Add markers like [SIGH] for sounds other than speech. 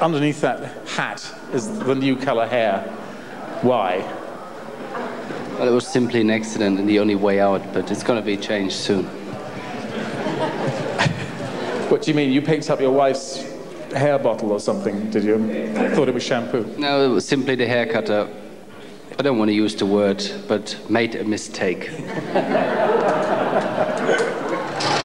underneath that hat is the new colour hair. Why? Well, it was simply an accident and the only way out, but it's going to be changed soon. [LAUGHS] What do you mean? You picked up your wife's hair bottle or something, did you? Thought it was shampoo. No, it was simply the hair cutter. I don't want to use the word, but made a mistake. [LAUGHS]